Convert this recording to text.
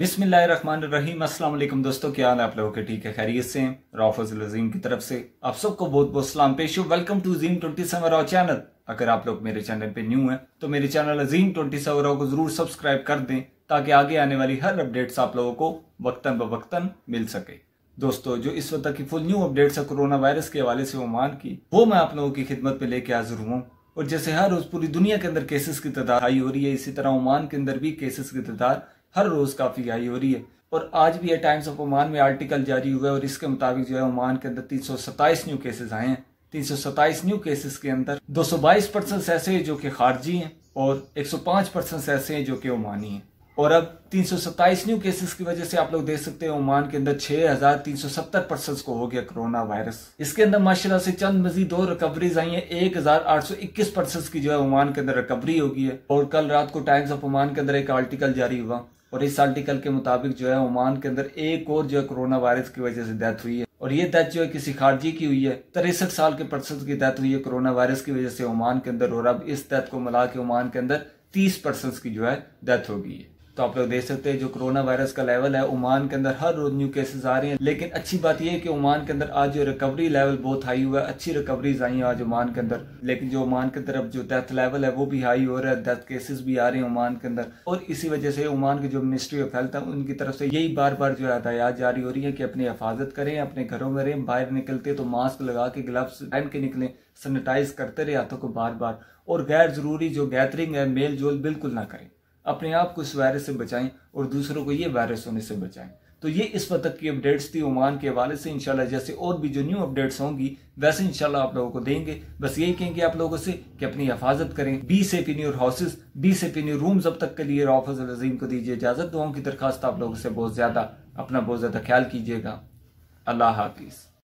بسم اللہ الرحمن الرحیم۔ السلام علیکم دوستو، کیا حال ہے آپ لوگوں کے؟ ٹھیک ہے، خیریت سے ہیں۔ رافض العظیم کی طرف سے آپ سب کو بہت بہت سلام پیش ہو welcome to Azeem 27 Rao channel اگر آپ لوگ میرے چینل پہ نیو ہیں تو میرے چینل عظیم 27 راو کو ضرور سبسکرائب کر دیں تاکہ آگے آنے والی ہر اپڈیٹس آپ لوگوں کو وقتاً بوقتاً مل سکے۔ دوستو، جو اس وقت کی فل نیو اپڈیٹس ہے کرونا وائرس کے حوالے سے عمان کی، وہ میں آپ لوگوں کی خدمت پہ لے کے حاضر ہوں۔ اور جیسے ہر روز پوری دنیا کے اندر کیسز کی تعداد ہائی ہو رہی ہے، اسی طرح عمان کے اندر بھی کیسز کی تعداد ہر روز کافی ہائی ہو رہی ہے۔ اور آج بھی ہے ٹائمز آف عمان میں آرٹیکل جاری ہوا ہے اور اس کے مطابق جو ہے عمان کے اندر تین سو ستائیس نیو کیسز آئے ہیں۔ تین سو ستائیس نیو کیسز کے اندر دو سو بائیس پرسنٹ ایسے ہیں جو کہ خارجی ہیں اور ایک سو پانچ پرسنٹ ایسے ہیں جو کہ عمانی ہیں۔ اور اب تین سو ستائیس نیو کیسز کی وجہ سے آپ لوگ دیکھ سکتے ہیں عمان کے اندر چھ ہزار تین سو ستر پرسنٹ کو ہو گیا کرونا وائرس۔ اس کے اندر ماشاءاللہ سے چند مزید دو ریکوریز آئی ہیں۔ ایک ہزار آٹھ سو اکیس پرسنٹ کی جو ہے عمان کے اندر ریکوری ہوگی ہے۔ اور کل رات کو ٹائمز آف عمان کے اندر ایک آرٹیکل جاری ہوا۔ اور اس آرٹیکل کے مطابق جو ہے عمان کے اندر ایک اور جو ہے کرونا وائرس کی وجہ سے ڈیتھ ہوئی ہے۔ اور یہ ڈیتھ جو ہے کسی خارجی کی ہوئی ہے۔ تریسٹھ سال کے پرسنٹ کی ڈیتھ ہوئی ہے کرونا وائرس کی وجہ سے عمان کے اندر اور اب اس ڈیتھ کو ملا کے عمان کے اندر تیس پرسنٹ کی جو ہے ڈیتھ ہو گئی ہے۔ تو آپ لوگ دیکھ سکتے ہیں جو کرونا وائرس کا لیول ہے، عمان کے اندر ہر روز نیو کیسز آ رہے ہیں۔ لیکن اچھی بات یہ ہے کہ عمان کے اندر آج جو ریکوری لیول بہت ہائی ہوا ہے، اچھی ریکوریز آئی ہیں آج عمان کے اندر۔ لیکن جو عمان کے طرف جو ڈیتھ لیول ہے، وہ بھی ہائی ہو رہا ہے۔ ڈیتھ کیسز بھی آ رہے ہیں عمان کے اندر۔ اور اسی وجہ سے عمان کی جو منسٹری آف ہیلتھ ہے ان کی طرف سے یہی بار بار جو ہدایات جاری ہو رہی ہیں کہ اپنی حفاظت کریں، اپنے گھروں میں رہیں، باہر نکلتے تو ماسک لگا کے گلوز پہن کے نکلیں سینیٹائز کرتے رہے ہاتھوں کو بار بار۔ اور غیر ضروری جو گیترنگ ہے، میل جول بالکل نہ کریں۔ اپنے آپ کو اس وائرس سے بچائیں اور دوسروں کو یہ وائرس ہونے سے بچائیں۔ تو یہ اس وقت کی اپڈیٹس تھی عمان کے حوالے سے۔ انشاءاللہ جیسے اور بھی جو نیو اپڈیٹس ہوں گی، ویسے انشاءاللہ آپ لوگوں کو دیں گے۔ بس یہی کہیں گے آپ لوگوں سے کہ اپنی حفاظت کریں۔ بی سے پی نیور ہاؤسز بی سے پی نیور رومز اب تک کے لیے رافظ العظیم کو دیجیے اجازت۔ دعاؤں کی درخواست آپ لوگوں سے بہت زیادہ، اپنا بہت زیادہ خیال کیجیے گا۔ اللہ حافظ۔